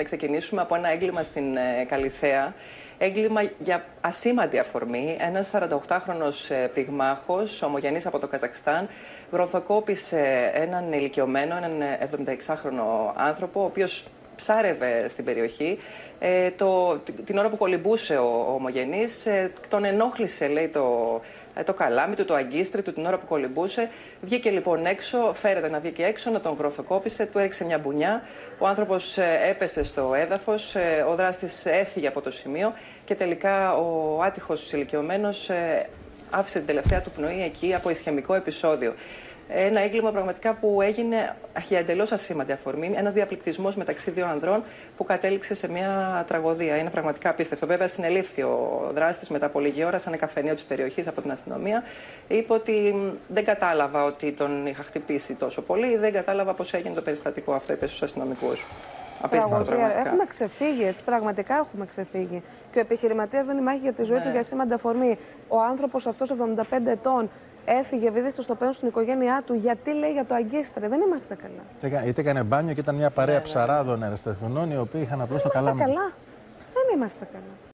να ξεκινήσουμε από ένα έγκλημα στην ε, Καλιθέα. Έγκλημα για ασήμαντη αφορμή. Ένας 48χρονο πυγμάχος, ομογενής από το Καζακστάν, γροθοκόπησε έναν ηλικιωμένο, έναν 76χρονο άνθρωπο, ο οποίος ψάρευε στην περιοχή. Ε, το, την ώρα που κολυμπούσε ο, ο ομογενής, ε, τον ενόχλησε, λέει, το, ε, το καλάμι του, το αγκίστρι του την ώρα που κολυμπούσε. Βγήκε λοιπόν έξω, φέρεται να βγήκε έξω, να τον γροθοκόπησε, του έριξε μια μπουνιά. Ο άνθρωπος ε, έπεσε στο έδαφος, ο δράστης έφυγε από το σημείο και τελικά ο άτυχος ηλικιωμένος άφησε την τελευταία του πνοή εκεί από ισχυμικό επεισόδιο. Ένα έγκλημα πραγματικά που έγινε για εντελώς ασήμαντη αφορμή. Ένας διαπληκτισμός μεταξύ δύο ανδρών που κατέληξε σε μια τραγωδία. Είναι πραγματικά απίστευτο. Βέβαια, συνελήφθη ο δράστης μετά από λίγη ώρα σε ένα καφενείο της περιοχής από την αστυνομία. Είπε ότι δεν κατάλαβα ότι τον είχα χτυπήσει τόσο πολύ. Δεν κατάλαβα πώς έγινε το περιστατικό αυτό, είπε στους αστυνομικούς. Πραγματικά. Έχουμε ξεφύγει, έτσι. Πραγματικά έχουμε ξεφύγει. Και ο επιχειρηματίας δεν υπάρχει για τη ζωή ναι. του για σήμαντα αφορμή. Ο άνθρωπος αυτός 75 ετών έφυγε, βίδησε στο πένο στην οικογένειά του. Γιατί λέει για το αγκίστρε, δεν είμαστε καλά. Γιατί έκανε μπάνιο και ήταν μια παρέα ναι, ναι. ψαράδων αριστεχνών οι οποίοι είχαν απλώς το καλά. καλά. Δεν είμαστε καλά.